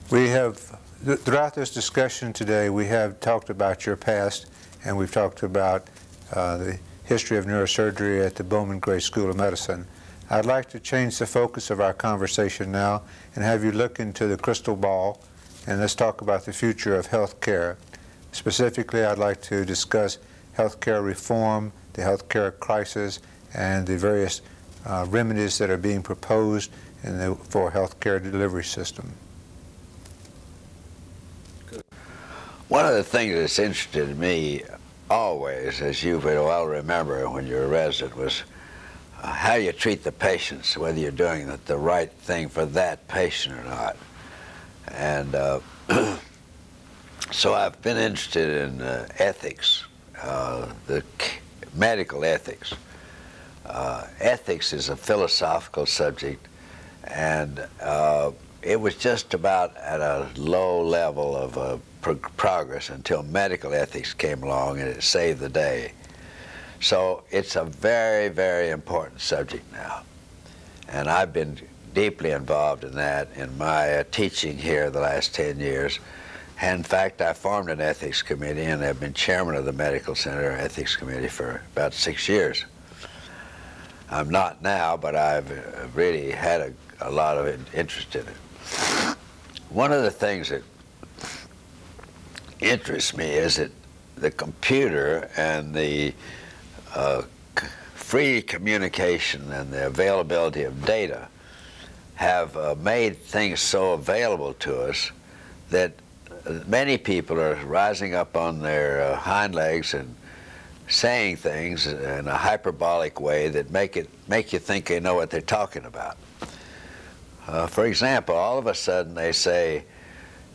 We have, th- throughout this discussion today, we have talked about your past, and we've talked about uh, the history of neurosurgery at the Bowman Gray School of Medicine. I'd like to change the focus of our conversation now and have you look into the crystal ball, and let's talk about the future of health care. Specifically, I'd like to discuss healthcare reform, the healthcare crisis, and the various uh, remedies that are being proposed in the, for healthcare delivery system. One of the things that's interested me always, as you will well remember when you were a resident, was uh, how you treat the patients, whether you're doing the, the right thing for that patient or not. And uh, so I've been interested in uh, ethics, uh, the medical ethics. Uh, ethics is a philosophical subject, And uh, it was just about at a low level of uh, pro progress until medical ethics came along and it saved the day. So it's a very, very important subject now. And I've been deeply involved in that in my uh, teaching here the last 10 years. And in fact, I formed an ethics committee and I've been chairman of the Medical Center Ethics Committee for about six years. I'm not now, but I've uh, really had a, a lot of interest in it. One of the things that interests me is that the computer and the uh, free communication and the availability of data have uh, made things so available to us that many people are rising up on their uh, hind legs and saying things in a hyperbolic way that make it make you think they know what they're talking about. Uh, for example, all of a sudden they say,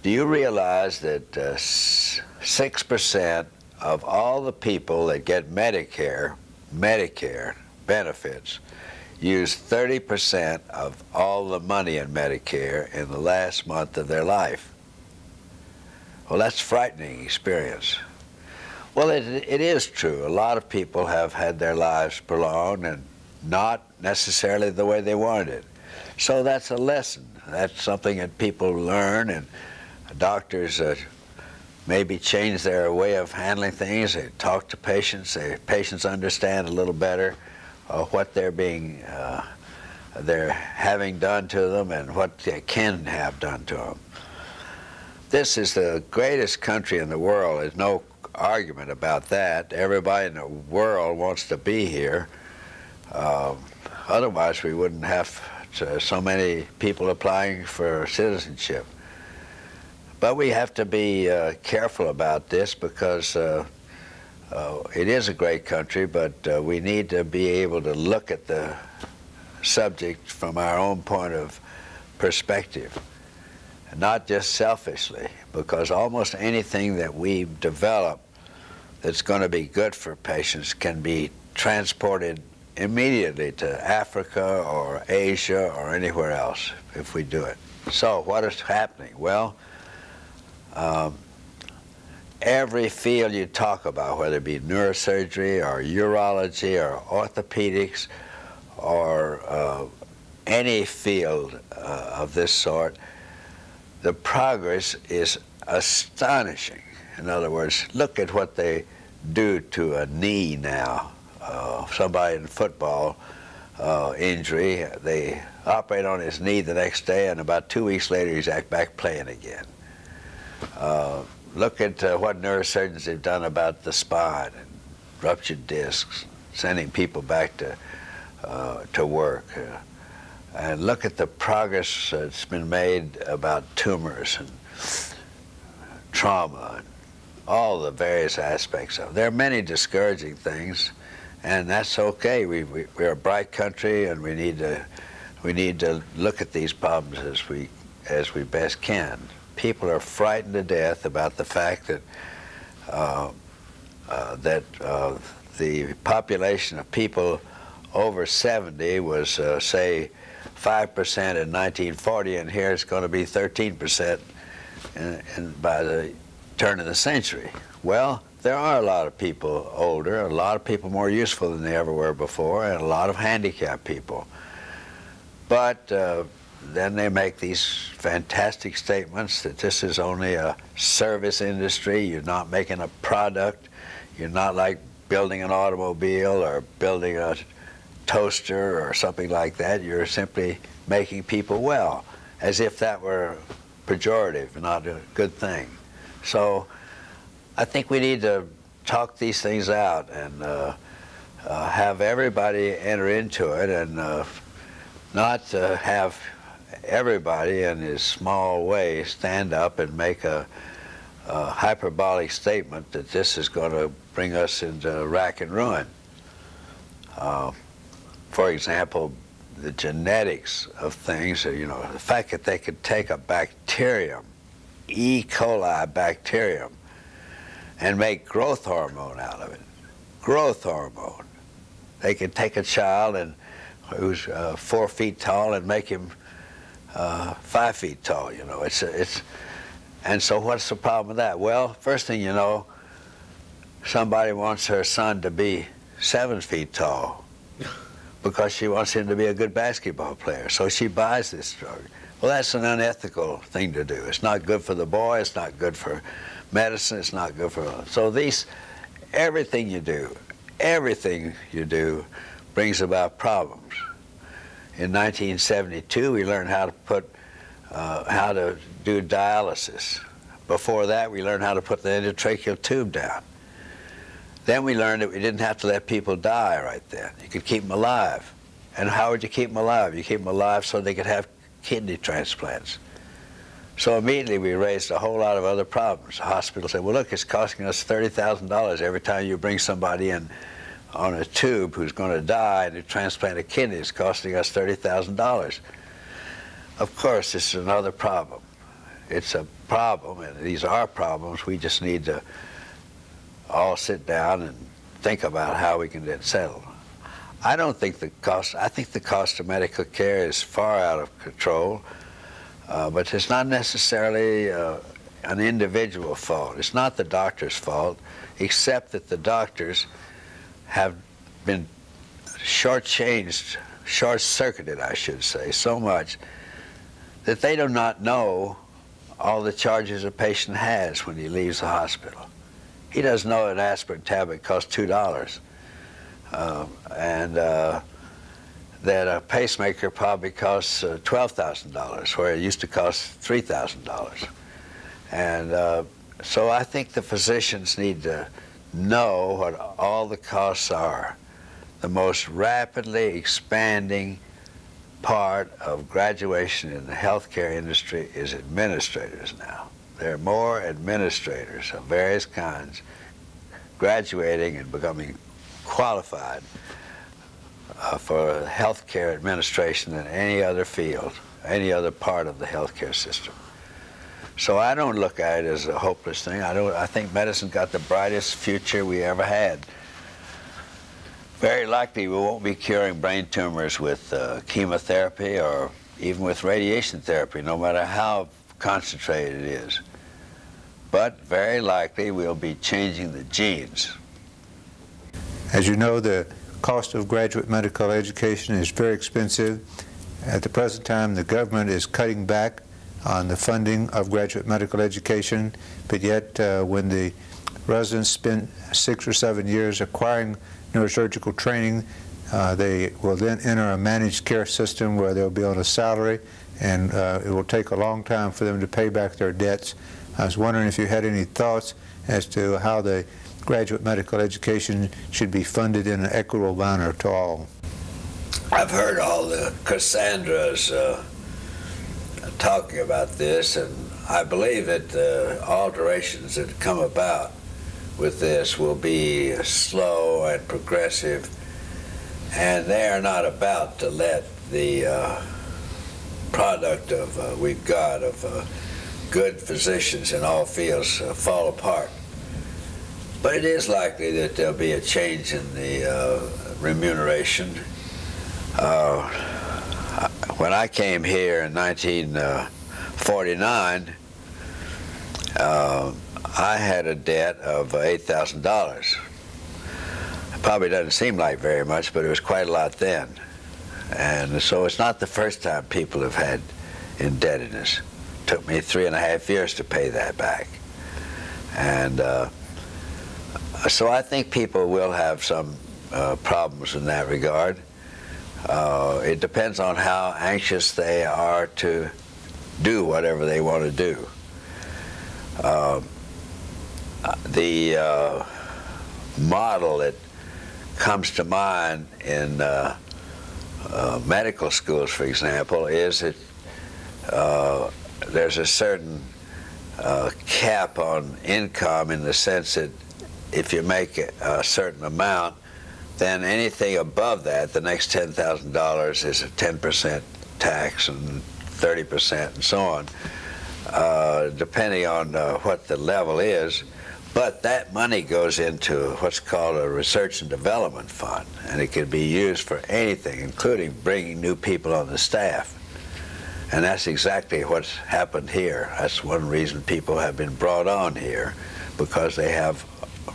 "Do you realize that uh, six percent of all the people that get Medicare, Medicare benefits, use 30% of all the money in Medicare in the last month of their life?" Well, that's a frightening experience. Well, it, it is true. A lot of people have had their lives prolonged and not necessarily the way they wanted it. So that's a lesson. That's something that people learn, and doctors uh, maybe change their way of handling things. They talk to patients. They, patients understand a little better uh, what they're being, uh, they're having done to them, and what they can have done to them this is the greatest country in the world. There's no argument about that. Everybody in the world wants to be here. Uh, otherwise, we wouldn't have to, so many people applying for citizenship. But we have to be uh, careful about this because uh, uh it is a great country, but uh, we need to be able to look at the subject from our own point of perspective not just selfishly, because almost anything that we develop that's going to be good for patients can be transported immediately to Africa or Asia or anywhere else if we do it. So what is happening? Well, um, every field you talk about, whether it be neurosurgery or urology or orthopedics or uh, any field uh, of this sort, the progress is astonishing. In other words, look at what they do to a knee now. Uh, somebody in football uh, injury, they operate on his knee the next day, and about two weeks later, he's back playing again. Uh, look at uh, what neurosurgeons have done about the spine and ruptured discs, sending people back to uh, to work. Uh, and look at the progress that's been made about tumors and trauma and all the various aspects of it. There are many discouraging things, and that's okay. We, we, we're a bright country, and we need to we need to look at these problems as we as we best can. People are frightened to death about the fact that uh, uh, that uh, the population of people over 70 was, uh, say, 5% in 1940, and here it's going to be 13% in, in, by the turn of the century. Well, there are a lot of people older, a lot of people more useful than they ever were before, and a lot of handicapped people. But uh, then they make these fantastic statements that this is only a service industry, you're not making a product, you're not like building an automobile or building a toaster or something like that. You're simply making people well, as if that were pejorative, not a good thing. So I think we need to talk these things out and uh, uh, have everybody enter into it and uh, not have everybody in his small way stand up and make a, a hyperbolic statement that this is going to bring us into rack and ruin. Uh, for example, the genetics of things, you know, the fact that they could take a bacterium, E. coli bacterium, and make growth hormone out of it. Growth hormone. They can take a child and who's uh, four feet tall and make him uh, five feet tall. You know, it's it's, and so what's the problem with that? Well, first thing you know, somebody wants her son to be seven feet tall because she wants him to be a good basketball player. So she buys this drug. Well, that's an unethical thing to do. It's not good for the boy. It's not good for medicine. is not good for. Us. So these, everything you do, everything you do, brings about problems. In 1972, we learned how to put, uh, how to do dialysis. Before that, we learned how to put the endotracheal tube down. Then we learned that we didn't have to let people die right then. You could keep them alive. And how would you keep them alive? You keep them alive so they could have kidney transplants. So immediately we raised a whole lot of other problems. The hospital said, well, look, it's costing us $30,000 every time you bring somebody in on a tube who's going to die and to transplant a kidney. It's costing us $30,000. Of course, is another problem. It's a problem, and these are problems. We just need to all sit down and think about how we can get settled. I don't think the cost, I think the cost of medical care is far out of control, uh, but it's not necessarily uh, an individual fault. It's not the doctor's fault, except that the doctors have been shortchanged, short-circuited, I should say, so much that they do not know all the charges a patient has when he leaves the hospital. He doesn't know an aspirin tablet costs two dollars, uh, and that a pacemaker probably costs uh, twelve thousand dollars, where it used to cost three thousand dollars. And uh, so I think the physicians need to know what all the costs are. The most rapidly expanding part of graduation in the healthcare industry is administrators now. There are more administrators of various kinds graduating and becoming qualified uh, for healthcare administration than any other field, any other part of the healthcare system. So I don't look at it as a hopeless thing. I don't. I think medicine got the brightest future we ever had. Very likely we won't be curing brain tumors with uh, chemotherapy or even with radiation therapy, no matter how concentrated it is. But very likely we'll be changing the genes. As you know, the cost of graduate medical education is very expensive. At the present time, the government is cutting back on the funding of graduate medical education, but yet uh, when the residents spend six or seven years acquiring neurosurgical training, uh, they will then enter a managed care system where they'll be on a salary and uh, it will take a long time for them to pay back their debts. I was wondering if you had any thoughts as to how the graduate medical education should be funded in an equitable manner to all. I've heard all the Cassandras uh, talking about this, and I believe that the alterations that come about with this will be slow and progressive, and they are not about to let the uh, product of uh, we've got of uh, good physicians in all fields uh, fall apart. But it is likely that there'll be a change in the uh, remuneration. Uh, when I came here in 1949, uh, I had a debt of $8,000. It probably doesn't seem like very much, but it was quite a lot then. And so it's not the first time people have had indebtedness. It took me three and a half years to pay that back. And uh, so I think people will have some uh, problems in that regard. Uh, it depends on how anxious they are to do whatever they want to do. Uh, the model that comes to mind in uh, uh, medical schools, for example, is that uh, there's a certain cap on income in the sense that if you make a certain amount, then anything above that, the next $10,000 is a 10% tax and 30% and so on, uh, depending on uh, what the level is. But that money goes into what's called a research and development fund, and it can be used for anything, including bringing new people on the staff. And that's exactly what's happened here. That's one reason people have been brought on here, because they have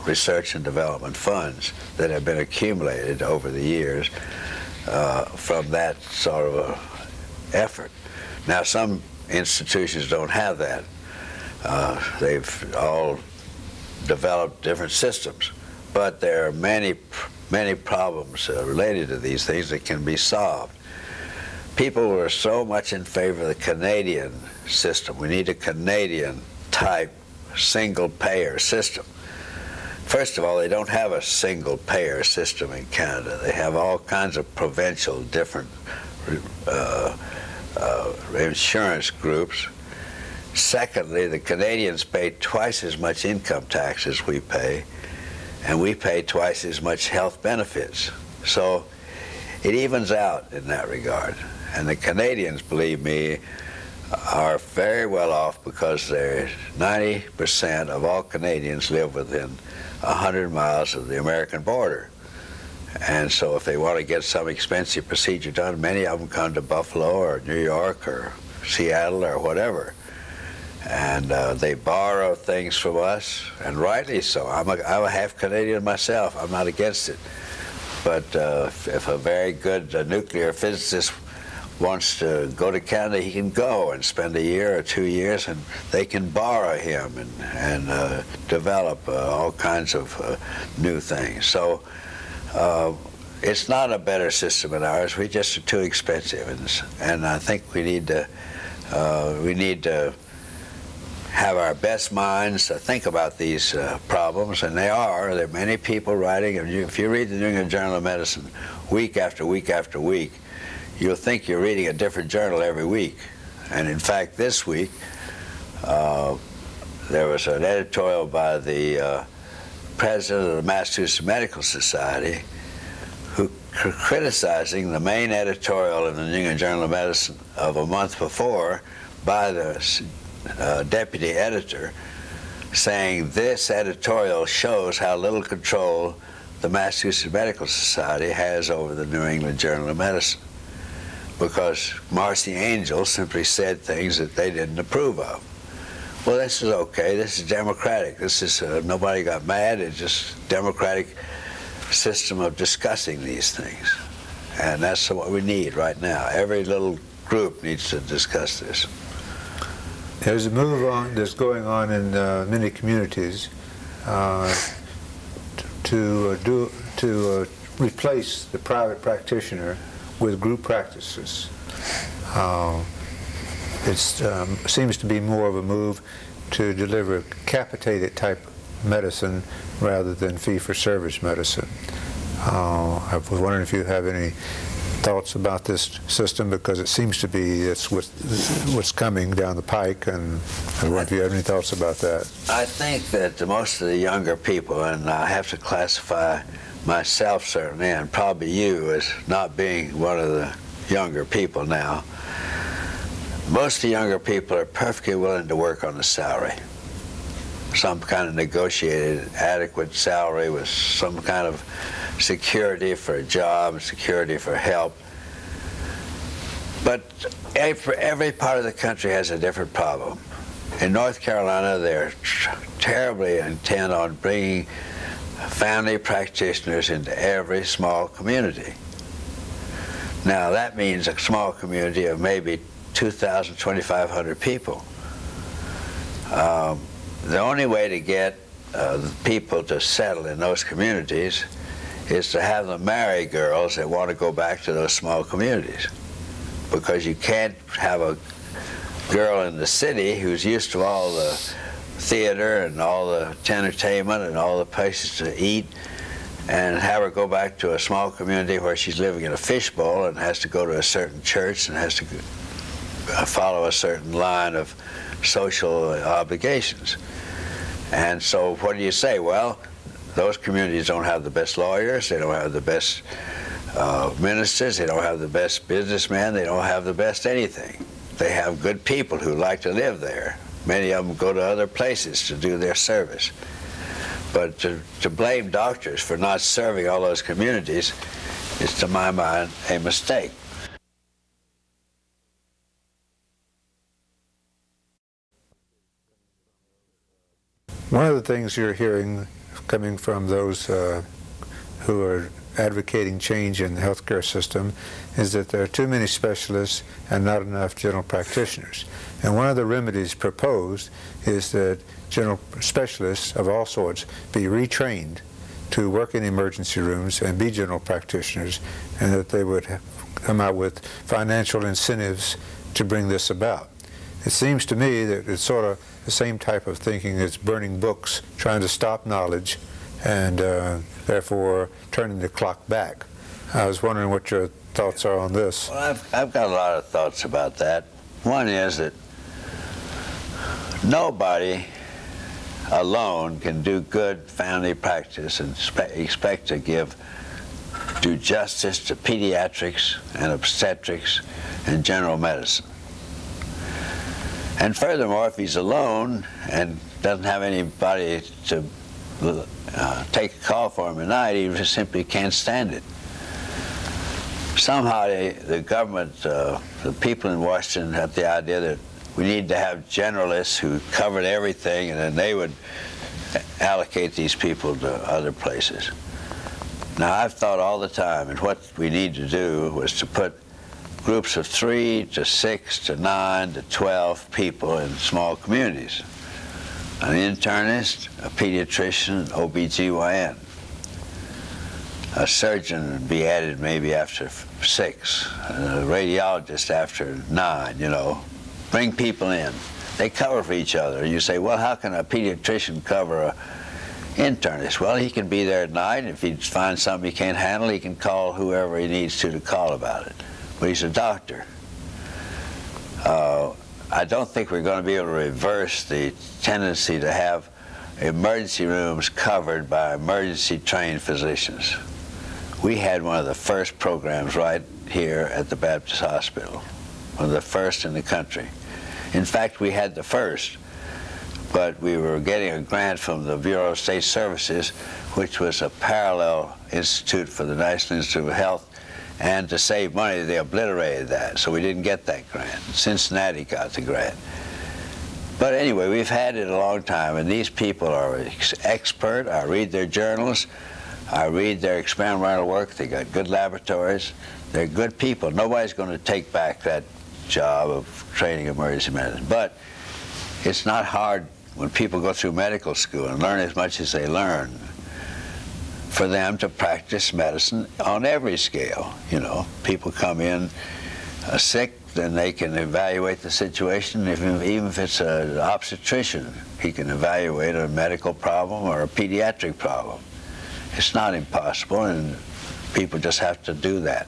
research and development funds that have been accumulated over the years uh, from that sort of effort. Now, some institutions don't have that. Uh, they've all developed different systems, but there are many, many problems uh, related to these things that can be solved. People were so much in favor of the Canadian system. We need a Canadian type single payer system. First of all, they don't have a single payer system in Canada. They have all kinds of provincial different uh, uh, insurance groups. Secondly, the Canadians pay twice as much income tax as we pay, and we pay twice as much health benefits. So it evens out in that regard. And the Canadians, believe me, are very well off because they're 90% of all Canadians live within 100 miles of the American border. And so if they want to get some expensive procedure done, many of them come to Buffalo or New York or Seattle or whatever. And uh, they borrow things from us, and rightly so. I'm a, I'm a half Canadian myself. I'm not against it. But uh, if, a very good uh, nuclear physicist wants to go to Canada, he can go and spend a year or two years, and they can borrow him and, and uh, develop uh, all kinds of uh, new things. So uh, it's not a better system than ours. We just are too expensive, and, and I think we need to uh, we need to have our best minds to think about these uh, problems, and they are. There are many people writing, if you read the New England Journal of Medicine week after week after week, you'll think you're reading a different journal every week. And in fact, this week, uh, there was an editorial by the uh, president of the Massachusetts Medical Society who criticizing the main editorial in the New England Journal of Medicine of a month before by the uh, deputy editor saying this editorial shows how little control the Massachusetts Medical Society has over the New England Journal of Medicine because Marcy Angell simply said things that they didn't approve of. Well, this is okay. This is democratic. This is uh, nobody got mad. It's just democratic system of discussing these things, and that's what we need right now. Every little group needs to discuss this. There's a move on that's going on in uh, many communities uh, to uh, do to uh, replace the private practitioner with group practices. Uh, it um, seems to be more of a move to deliver capitated type medicine rather than fee-for-service medicine. Uh, I was wondering if you have any thoughts about this system because it seems to be it's what, what's coming down the pike and I wonder if you have any thoughts about that. I think that most of the younger people, and I have to classify myself certainly, and probably you as not being one of the younger people now, most of the younger people are perfectly willing to work on a salary. Some kind of negotiated adequate salary with some kind of security for a job, security for help. But every, every part of the country has a different problem. In North Carolina, they're terribly intent on bringing family practitioners into every small community. Now that means a small community of maybe 2,000, 2,500 people. Um, the only way to get uh, people to settle in those communities is to have them marry girls that want to go back to those small communities. Because you can't have a girl in the city who's used to all the theater and all the entertainment and all the places to eat and have her go back to a small community where she's living in a fishbowl and has to go to a certain church and has to follow a certain line of social obligations. And so what do you say? Well, those communities don't have the best lawyers, they don't have the best uh, ministers, they don't have the best businessmen, they don't have the best anything. They have good people who like to live there. Many of them go to other places to do their service. But to, to blame doctors for not serving all those communities is, to my mind, a mistake. One of the things you're hearing coming from those uh, who are advocating change in the healthcare system is that there are too many specialists and not enough general practitioners. And one of the remedies proposed is that general specialists of all sorts be retrained to work in emergency rooms and be general practitioners, and that they would come out with financial incentives to bring this about. It seems to me that it's sort of the same type of thinking as burning books, trying to stop knowledge, and uh, therefore turning the clock back. I was wondering what your thoughts are on this. Well, I've, I've got a lot of thoughts about that. One is that nobody alone can do good family practice and expect to give do justice to pediatrics and obstetrics and general medicine. And furthermore, if he's alone and doesn't have anybody to uh, take a call for him at night, he just simply can't stand it. Somehow they, the government, uh, the people in Washington have the idea that we need to have generalists who covered everything and then they would allocate these people to other places. Now I've thought all the time and what we need to do was to put groups of three to six to nine to 12 people in small communities an internist, a pediatrician, OBGYN. A surgeon would be added maybe after six, a radiologist after nine, you know. Bring people in. They cover for each other. You say, well, how can a pediatrician cover a internist? Well, he can be there at night. If he finds something he can't handle, he can call whoever he needs to to call about it. But he's a doctor. Uh, I don't think we're going to be able to reverse the tendency to have emergency rooms covered by emergency trained physicians. We had one of the first programs right here at the Baptist Hospital, one of the first in the country. In fact, we had the first, but we were getting a grant from the Bureau of State Services, which was a parallel institute for the National Institute of Health, and to save money, they obliterated that, so we didn't get that grant. Cincinnati got the grant. But anyway, we've had it a long time, and these people are ex expert. I read their journals. I read their experimental work. They got good laboratories. They're good people. Nobody's going to take back that job of training emergency medicine. But it's not hard when people go through medical school and learn as much as they learn for them to practice medicine on every scale. You know, people come in uh, sick, then they can evaluate the situation. If, even if it's an obstetrician, he can evaluate a medical problem or a pediatric problem. It's not impossible, and people just have to do that.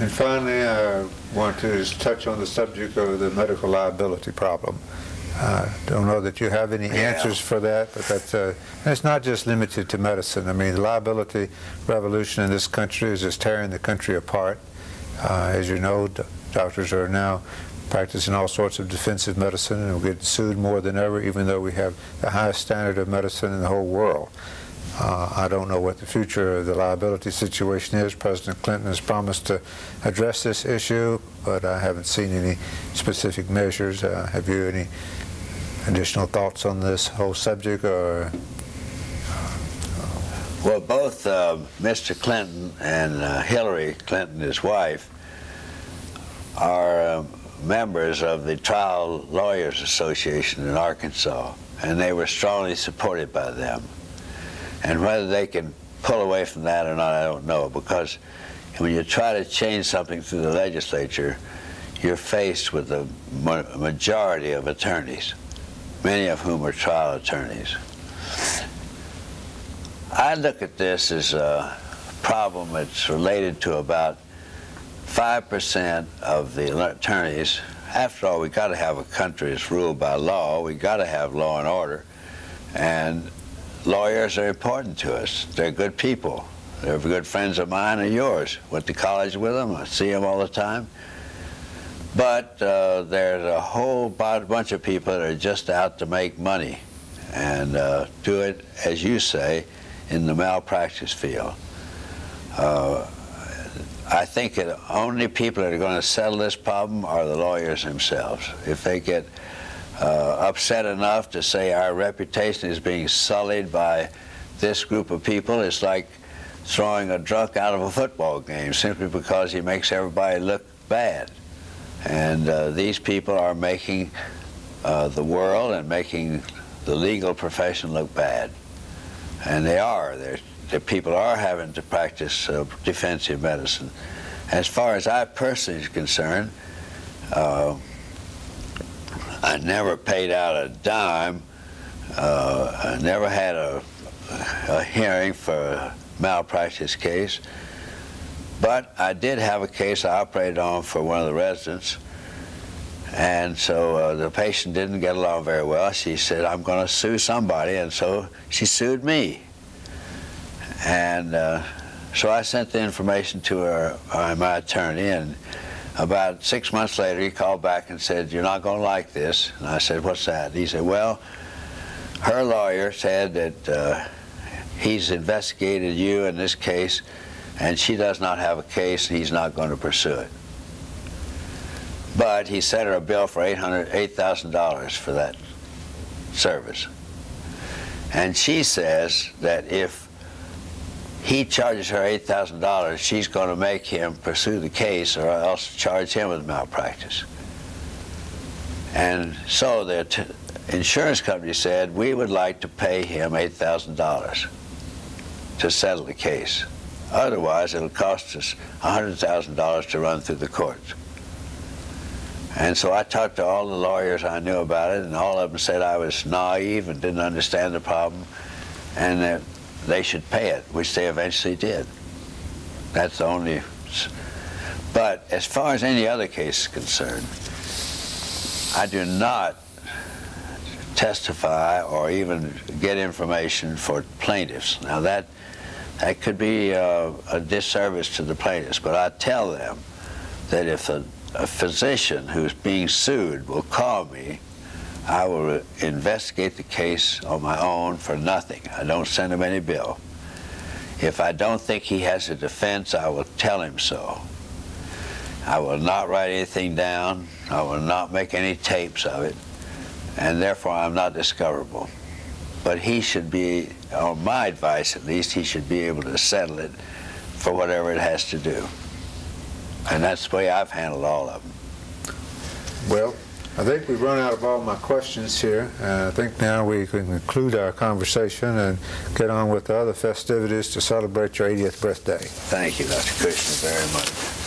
And finally, I want to touch on the subject of the medical liability problem. I don't know that you have any yeah. answers for that, but that's, uh, it's not just limited to medicine. I mean, the liability revolution in this country is just tearing the country apart. Uh, as you know, doctors are now practicing all sorts of defensive medicine and we get sued more than ever, even though we have the highest standard of medicine in the whole world. Uh, I don't know what the future of the liability situation is. President Clinton has promised to address this issue, but I haven't seen any specific measures. Uh, have you any additional thoughts on this whole subject or? Well, both uh, Mr. Clinton and uh, Hillary Clinton, his wife, are uh, members of the Trial Lawyers Association in Arkansas, and they were strongly supported by them. And whether they can pull away from that or not, I don't know, because when you try to change something through the legislature, you're faced with a majority of attorneys many of whom are trial attorneys. I look at this as a problem that's related to about 5% of the attorneys. After all, we've got to have a country that's ruled by law. We've got to have law and order. And lawyers are important to us. They're good people. They're good friends of mine and yours. Went to college with them. I see them all the time. But uh, there's a whole bunch of people that are just out to make money and uh, do it, as you say, in the malpractice field. Uh, I think the only people that are going to settle this problem are the lawyers themselves. If they get uh, upset enough to say our reputation is being sullied by this group of people. It's like throwing a drunk out of a football game simply because he makes everybody look bad. And uh, these people are making uh, the world and making the legal profession look bad. And they are. They're, the people are having to practice uh, defensive medicine. As far as I personally is concerned, uh, I never paid out a dime. Uh, I never had a, a hearing for a malpractice case. But I did have a case I operated on for one of the residents. And so uh, the patient didn't get along very well. She said, I'm going to sue somebody. And so she sued me. And uh, so I sent the information to her, uh, my attorney, and about six months later, he called back and said, You're not going to like this. And I said, What's that? He said, Well, her lawyer said that uh, he's investigated you in this case, and she does not have a case, and he's not going to pursue it. But he sent her a bill for $8,000 for that service. And she says that if he charges her $8,000, she's going to make him pursue the case or else charge him with malpractice. And so the insurance company said, we would like to pay him $8,000 to settle the case. Otherwise, it'll cost us $100,000 to run through the courts. And so I talked to all the lawyers I knew about it, and all of them said I was naive and didn't understand the problem, and that they should pay it, which they eventually did. That's the only. But as far as any other case is concerned, I do not testify or even get information for plaintiffs. Now that that could be a, a disservice to the plaintiffs, but I tell them that if a, a physician who's being sued will call me I will investigate the case on my own for nothing. I don't send him any bill. If I don't think he has a defense, I will tell him so. I will not write anything down. I will not make any tapes of it. And therefore, I'm not discoverable. But he should be, on my advice at least, he should be able to settle it for whatever it has to do. And that's the way I've handled all of them. Well, I think we've run out of all my questions here. Uh, I think now we can conclude our conversation and get on with the other festivities to celebrate your 80th birthday. Thank you, Dr. Kushner, very much.